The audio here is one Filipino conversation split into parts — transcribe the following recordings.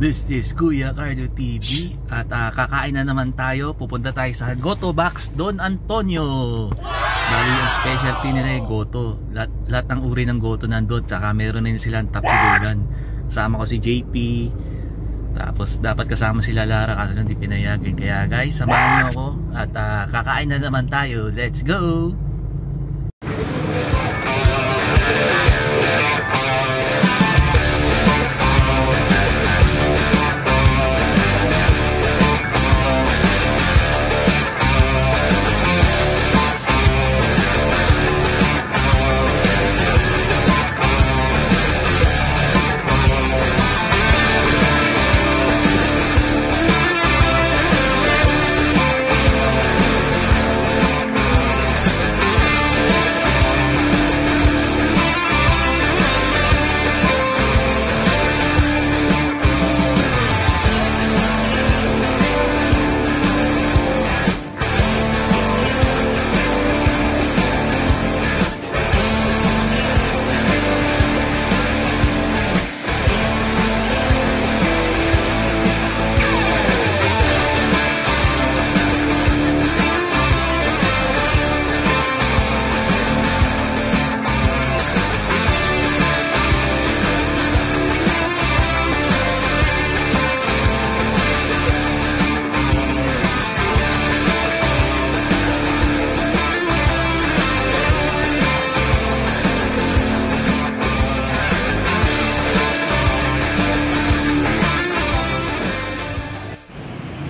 This is Kuya Carlo TV at uh, kakain na naman tayo. Pupunta tayo sa Goto Box Don Antonio. Bali yung specialty nila ay Goto. Lahat, lahat ng uri ng Goto nandun. Tsaka meron na silang tapsilugan. Kasama ko si JP. Tapos dapat kasama sila Lara kasi hindi pinayagan. Kaya guys, samahan niyo ako at uh, kakain na naman tayo. Let's go!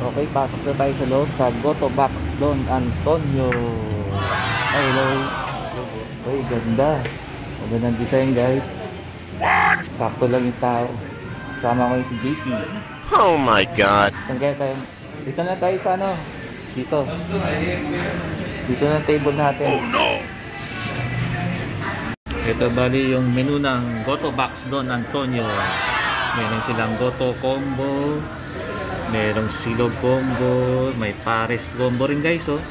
Okay, pasok na tayo sa loob sa Goto Box Don Antonio. Ay, hello. Uy, ganda. Ganda ng design guys. Sakto lang yung tao. Sama ko yung si JP. Oh my god. Saan kaya tayo? Dito na tayo sa ano? Dito. Dito na table natin. Oh no! Ito bali yung menu ng Goto Box Don Antonio. Meron silang Goto Combo. Merong silog combo. May pares combo rin guys oh.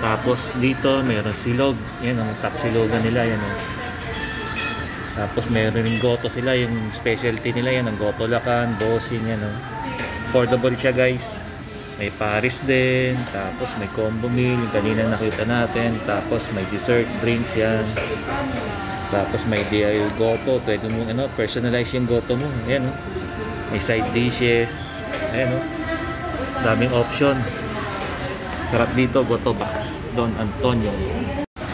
Tapos dito meron silog. Yan ang top silogan nila yan oh. Tapos meron rin goto sila, yung specialty nila yan, ang goto lakan, bossing yan oh. Affordable siya guys. May paris din, tapos may combo meal, yung kanina nakita natin, tapos may dessert, drinks yan. Tapos may DIY goto, pwede mo ano, personalize yung goto mo. Ayan oh. May side dishes. Ayan oh. Daming option. Sarap dito, goto box. Don Antonio.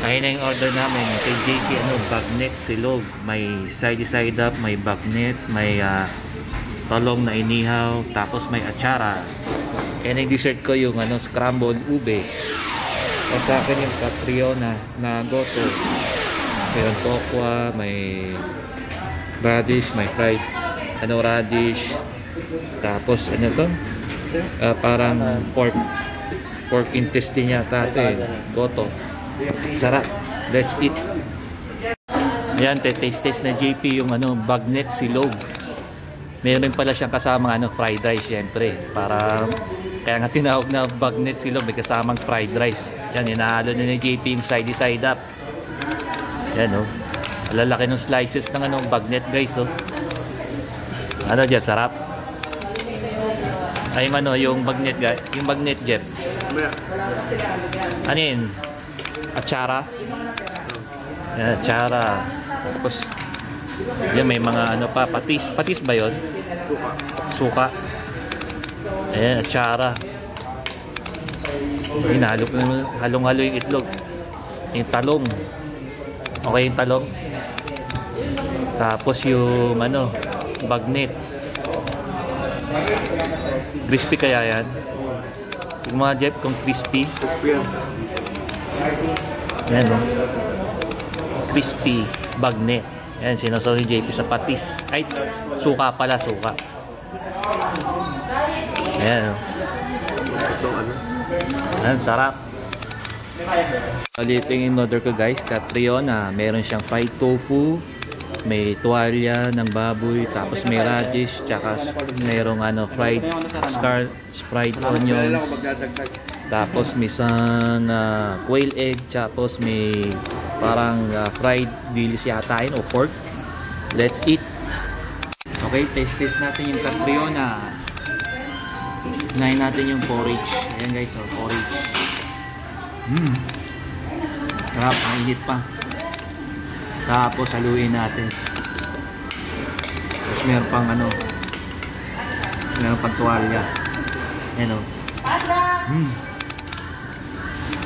Ayun na yung order namin kay JP ano, bagnet silog. May side side up, may bagnet, may uh, talong na inihaw, tapos may atsara. Yan yung dessert ko yung ano, scrambled ube. O sa akin yung catriona na goto. Mayroon tokwa, may radish, may fried ano radish. Tapos ano to? Ah, parang pork pork intestine yata ito eh. Goto. Sarap. Let's eat. Ayan, taste-taste na JP yung ano, bagnet silog. Meron pala siyang kasamang ano, fried rice syempre. Para, kaya nga tinawag na bagnet silog, may kasamang fried rice. Yan, inahalo na ni JP yung side side up. Yan oh. Alalaki ng slices ng ano, bagnet guys oh. Ano dyan, sarap. Ay, yung ano, yung bagnet guys, yung bagnet Jeff. Ano yun? Atsara. Yan, atsara. Tapos, yan may mga ano pa, patis. Patis ba yun? Suka. Ayan, atsara. Ay, nahalo ko naman. Halong-halo yung itlog. Yung talong. Okay yung talong. Tapos yung ano, bagnet. Crispy kaya yan? Yung mga Jeff, kung crispy. Yan o. Crispy bagnet. Yan, sinasaw ni JP sa patis. Ay, suka pala, suka. Yan o. Yan, sarap. Ulitin yung order ko guys, Catriona. Meron siyang fried tofu, may tuwalya ng baboy, tapos may radish, tsaka merong ano, fried scar, fried onions, tapos may isang uh, quail egg, tapos may parang uh, fried dilis yata yun o pork. Let's eat. Okay, taste test natin yung Catriona. Unahin natin yung porridge. Ayan guys, oh, porridge. Mmm. Sarap, mainit pa. Tapos haluin natin. Tapos meron pang ano, meron pang tuwalya. Ayan o. Mm.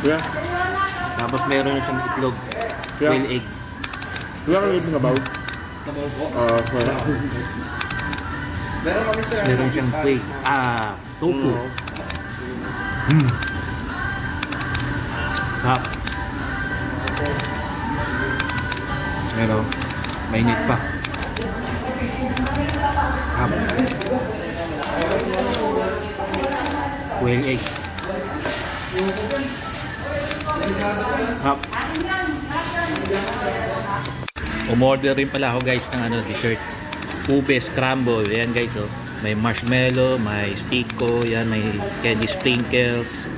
Yeah. Tapos meron siyang itlog. Yeah. Quail egg. We are reading about uh, Tapos meron siyang quail. Ah, tofu. Mm. Sarap. Ayan o. Mainit pa. Sarap. Quail egg. Umorder rin pala ako guys ng ano, dessert. Ube scramble. Yan guys oh. May marshmallow, may stiko, yan may candy sprinkles,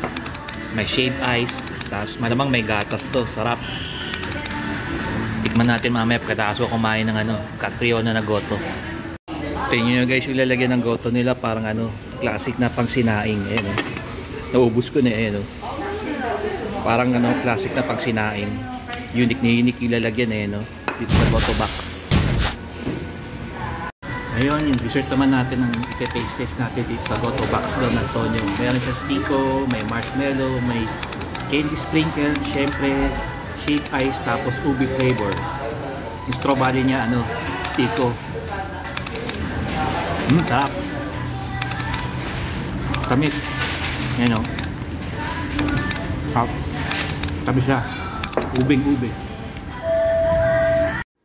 may shaved ice, tapos malamang may gatas to. Sarap. Tikman natin mamaya pagkatapos kumain ng ano, Catriona na goto. Tingnan nyo guys yung lalagyan ng goto nila parang ano, classic na pang sinaing. Ayan oh. Naubos ko na ayan oh. Parang ano, classic na pang sinaing. Unique na unique yung lalagyan eh no. Dito sa goto box. Ngayon, yung dessert naman natin ng ite-taste test natin dito sa Goto Box Don Antonio. Meron siya stiko, may marshmallow, may candy sprinkle, syempre, shake ice, tapos ubi flavor. Yung strawberry niya, ano, stiko. Mmm, sarap. Tamis. Yan o. Sarap. Tamis siya. Ubing-ube.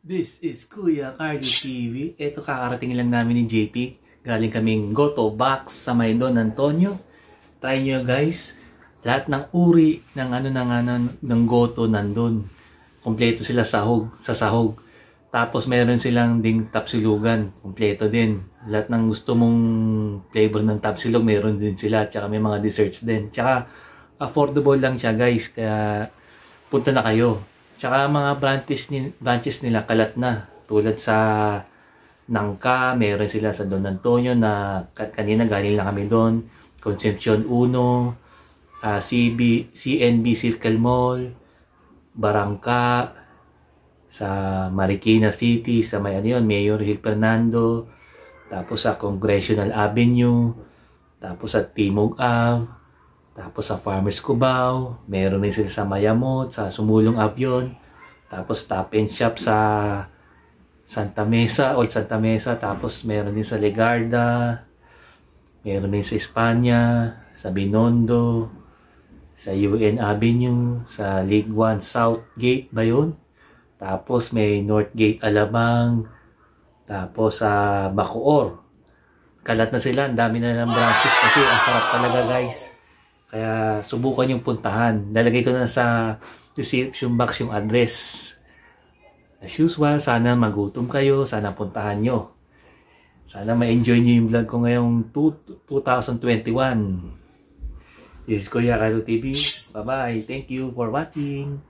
This is Kuya Cardi TV. Ito kakarating lang namin ni JP. Galing kaming Goto Box sa may Don Antonio. Try nyo guys. Lahat ng uri ng ano ng ano ng Goto nandun. Kompleto sila sahog sa sahog. Tapos meron silang ding tapsilugan. Kompleto din. Lahat ng gusto mong flavor ng tapsilog meron din sila. Tsaka may mga desserts din. Tsaka affordable lang siya guys. Kaya punta na kayo. Tsaka mga branches, ni, branches nila kalat na. Tulad sa Nangka, meron sila sa Don Antonio na kanina galing lang kami doon. Concepcion 1, uh, CB, CNB Circle Mall, Barangka, sa Marikina City, sa may ano yun, Mayor Hill Fernando, tapos sa Congressional Avenue, tapos sa Timog Ave, tapos sa Farmers Cubao, meron din sila sa Mayamot, sa Sumulong Avion. Tapos Top and Shop sa Santa Mesa, Old Santa Mesa. Tapos meron din sa Legarda. Meron din sa Espanya, sa Binondo, sa UN Avenue, sa League 1 South Gate ba yun? Tapos may North Gate Alabang. Tapos sa Bacoor. Kalat na sila, ang dami na ng branches kasi ang sarap talaga guys. Kaya subukan yung puntahan. Lalagay ko na sa description box yung address. As usual, sana magutom kayo, sana puntahan nyo. Sana ma-enjoy nyo yung vlog ko ngayong 2021. This is Kuya Kalo TV. Bye-bye. Thank you for watching.